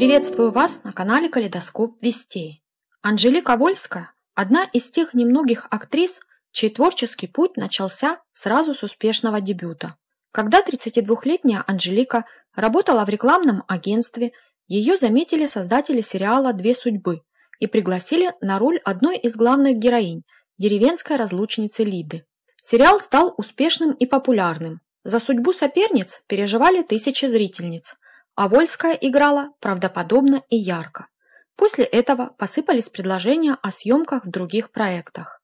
Приветствую вас на канале Калейдоскоп Вестей. Анжелика Вольская – одна из тех немногих актрис, чей творческий путь начался сразу с успешного дебюта. Когда 32-летняя Анжелика работала в рекламном агентстве, ее заметили создатели сериала «Две судьбы» и пригласили на роль одной из главных героинь – деревенской разлучницы Лиды. Сериал стал успешным и популярным. За судьбу соперниц переживали тысячи зрительниц, а Вольская играла правдоподобно и ярко. После этого посыпались предложения о съемках в других проектах.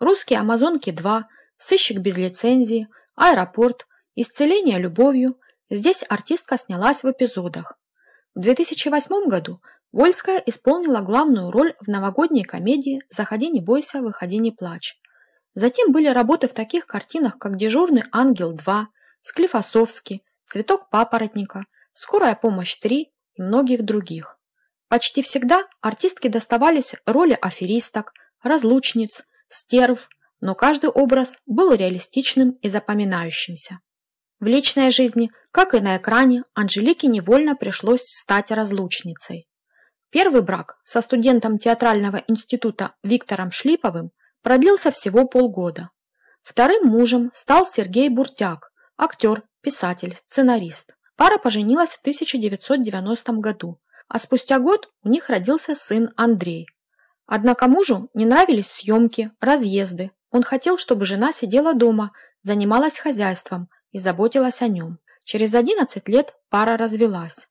«Русские Амазонки 2», «Сыщик без лицензии», «Аэропорт», «Исцеление любовью». Здесь артистка снялась в эпизодах. В 2008 году Вольская исполнила главную роль в новогодней комедии «Заходи, не бойся, выходи, не плачь». Затем были работы в таких картинах, как «Дежурный ангел 2», «Склифосовский», «Цветок папоротника», «Скорая помощь 3» и многих других. Почти всегда артистке доставались роли аферисток, разлучниц, стерв, но каждый образ был реалистичным и запоминающимся. В личной жизни, как и на экране, Анжелике невольно пришлось стать разлучницей. Первый брак со студентом театрального института Виктором Шлиповым продлился всего полгода. Вторым мужем стал Сергей Буртяк, актер, писатель, сценарист. Пара поженилась в 1990 году, а спустя год у них родился сын Андрей. Однако мужу не нравились съемки, разъезды. Он хотел, чтобы жена сидела дома, занималась хозяйством и заботилась о нем. Через 11 лет пара развелась.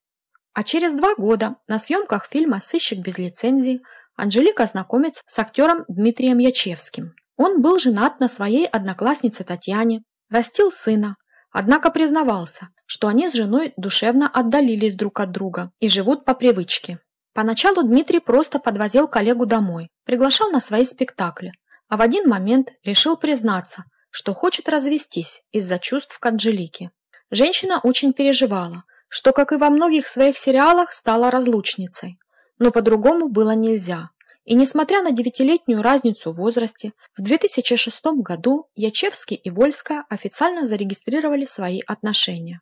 А через два года на съемках фильма «Сыщик без лицензии» Анжелика знакомится с актером Дмитрием Ячевским. Он был женат на своей однокласснице Татьяне, растил сына, однако признавался, что они с женой душевно отдалились друг от друга и живут по привычке. Поначалу Дмитрий просто подвозил коллегу домой, приглашал на свои спектакли, а в один момент решил признаться, что хочет развестись из-за чувств к Анжелике. Женщина очень переживала, что, как и во многих своих сериалах, стала разлучницей. Но по-другому было нельзя. И несмотря на девятилетнюю разницу в возрасте, в 2006 году Ячевский и Вольская официально зарегистрировали свои отношения.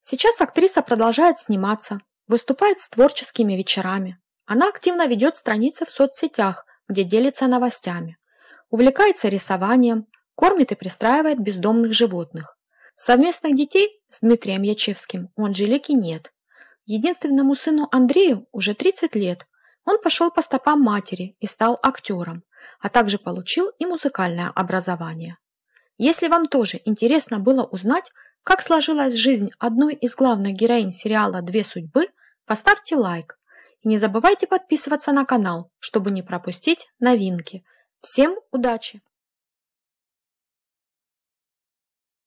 Сейчас актриса продолжает сниматься, выступает с творческими вечерами. Она активно ведет страницы в соцсетях, где делится новостями. Увлекается рисованием, кормит и пристраивает бездомных животных. Совместных детей с Дмитрием Ячевским у Анжелики нет. Единственному сыну Андрею уже 30 лет. Он пошел по стопам матери и стал актером, а также получил и музыкальное образование. Если вам тоже интересно было узнать, как сложилась жизнь одной из главных героинь сериала «Две судьбы», поставьте лайк. И не забывайте подписываться на канал, чтобы не пропустить новинки. Всем удачи!